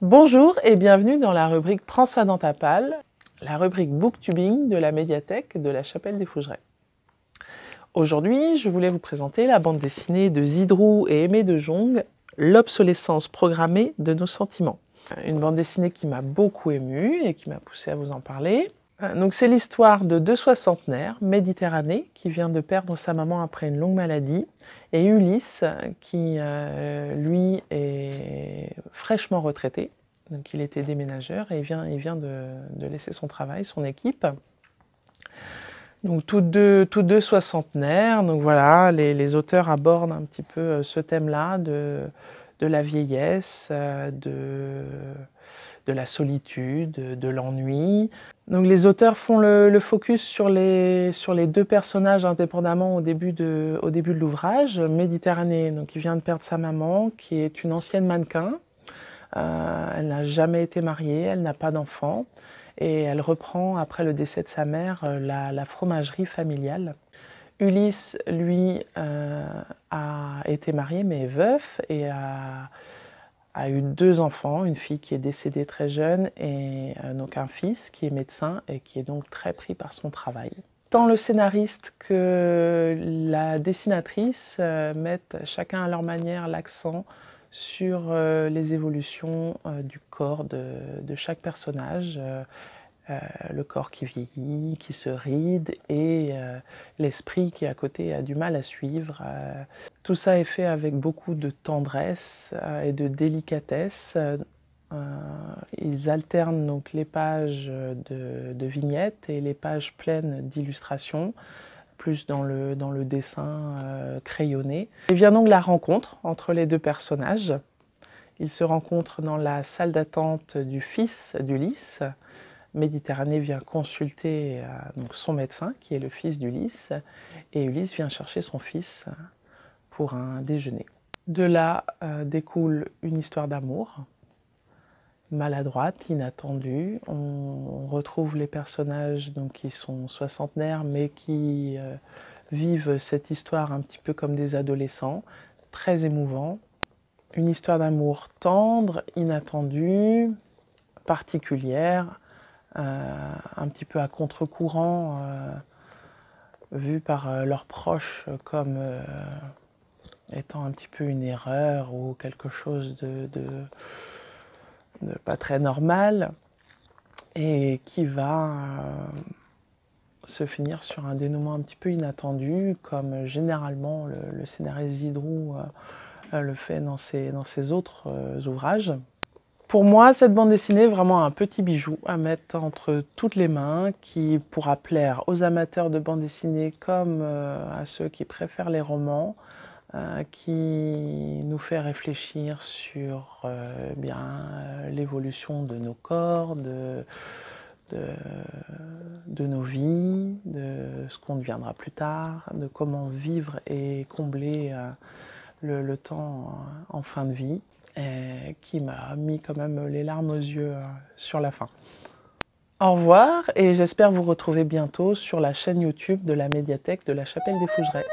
Bonjour et bienvenue dans la rubrique Prends ça dans ta palle, la rubrique booktubing de la médiathèque de la Chapelle des Fougerets. Aujourd'hui, je voulais vous présenter la bande dessinée de Zidrou et Aimé de Jong, L'obsolescence programmée de nos sentiments. Une bande dessinée qui m'a beaucoup émue et qui m'a poussé à vous en parler. Donc c'est l'histoire de deux soixantenaires, Méditerranée, qui vient de perdre sa maman après une longue maladie, et Ulysse, qui euh, lui est fraîchement retraité, donc il était déménageur et il vient, il vient de, laisser son travail, son équipe. Donc toutes deux, toutes deux soixantenaires, donc voilà, les, auteurs abordent un petit peu euh, ce thème-là de, de, la vieillesse, euh, de, de la solitude, de l'ennui. Donc les auteurs font le, focus sur les, sur les, deux personnages indépendamment au début de, au début de l'ouvrage. Méditerranée, donc qui vient de perdre sa maman, qui est une ancienne mannequin. Euh, elle n'a jamais été mariée, elle n'a pas d'enfant. Et elle reprend, après le décès de sa mère, euh, la, fromagerie familiale. Ulysse, lui, euh, a été marié mais veuf et a a eu deux enfants, une fille qui est décédée très jeune et euh, donc un fils qui est médecin et qui est donc très pris par son travail. Tant le scénariste que la dessinatrice euh, mettent chacun à leur manière l'accent sur euh, les évolutions du corps de, de chaque personnage. Euh, le corps qui vieillit, qui se ride et euh, l'esprit qui à côté a du mal à suivre. Euh. tout ça est fait avec beaucoup de tendresse et de délicatesse. ils alternent donc les pages de, vignettes et les pages pleines d'illustrations plus dans le, dans le dessin crayonné. Et vient donc la rencontre entre les deux personnages. Ils se rencontrent dans la salle d'attente du fils d'Ulysse, Méditerranée vient consulter euh, son médecin, qui est le fils d'Ulysse, et Ulysse vient chercher son fils pour un déjeuner. De là euh, découle une histoire d'amour, maladroite, inattendue. On, retrouve les personnages donc, qui sont soixantenaires, mais qui euh, vivent cette histoire un petit peu comme des adolescents, très émouvant. Une histoire d'amour tendre, inattendue, particulière, un petit peu à contre-courant, euh, vu par euh, leurs proches comme étant un petit peu une erreur ou quelque chose de, pas très normal, et qui va se finir sur un dénouement un petit peu inattendu, comme généralement le, scénariste Zidrou le fait dans ses autres ouvrages. Pour moi, cette bande dessinée est vraiment un petit bijou à mettre entre toutes les mains qui pourra plaire aux amateurs de bande dessinée comme euh, à ceux qui préfèrent les romans, euh, qui nous fait réfléchir sur euh, l'évolution de nos corps, de, nos vies, de ce qu'on deviendra plus tard, de comment vivre et combler le, temps en fin de vie qui m'a mis quand même les larmes aux yeux euh, sur la fin. Au revoir et j'espère vous retrouver bientôt sur la chaîne YouTube de la médiathèque de la Chapelle des Fougerets.